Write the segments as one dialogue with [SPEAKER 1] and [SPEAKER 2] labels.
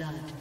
[SPEAKER 1] blood.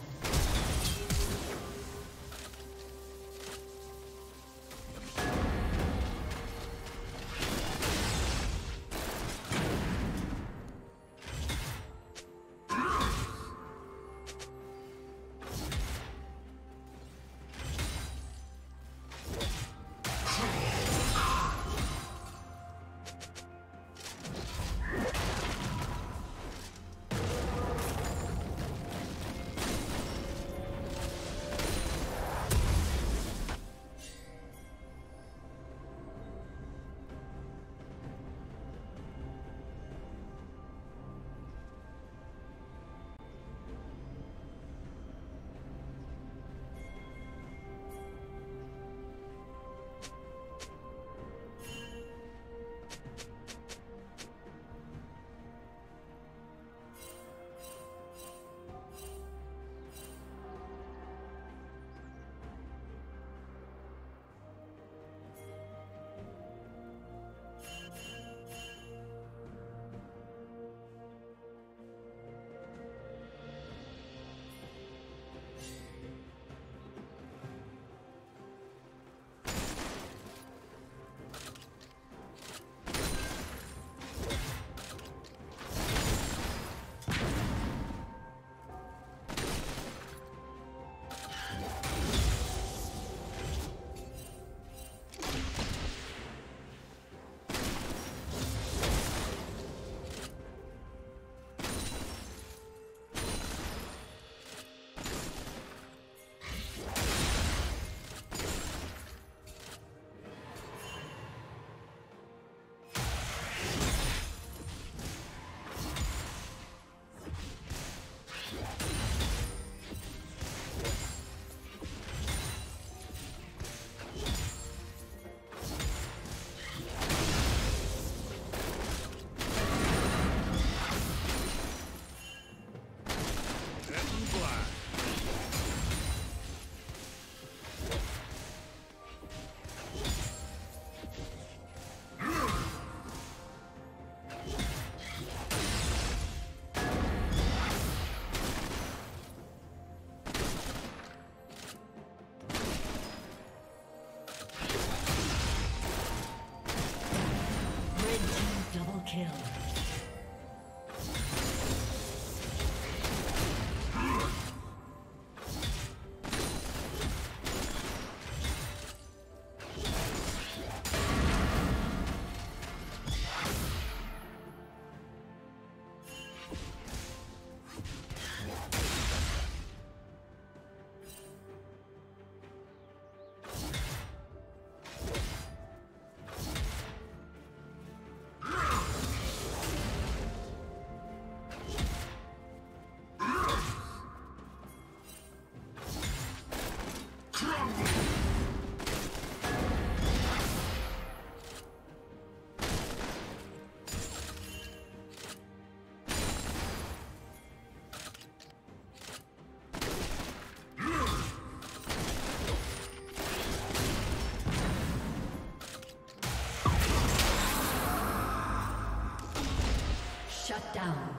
[SPEAKER 1] Shut down.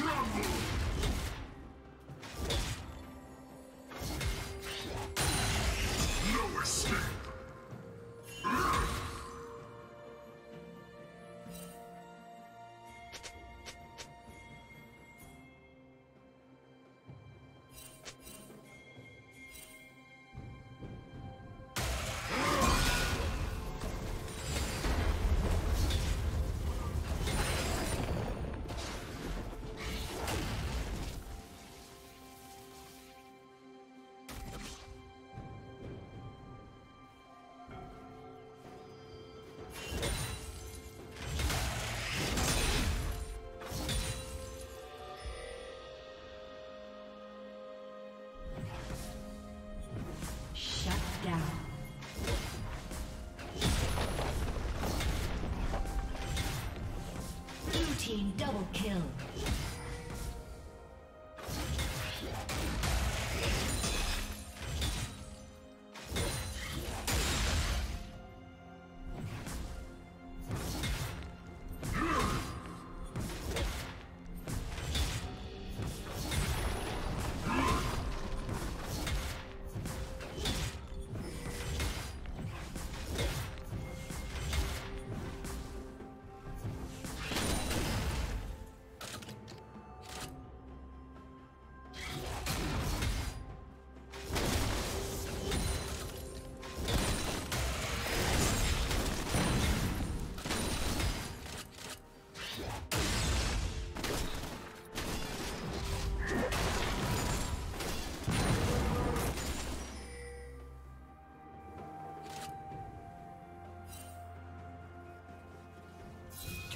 [SPEAKER 1] Team double kill.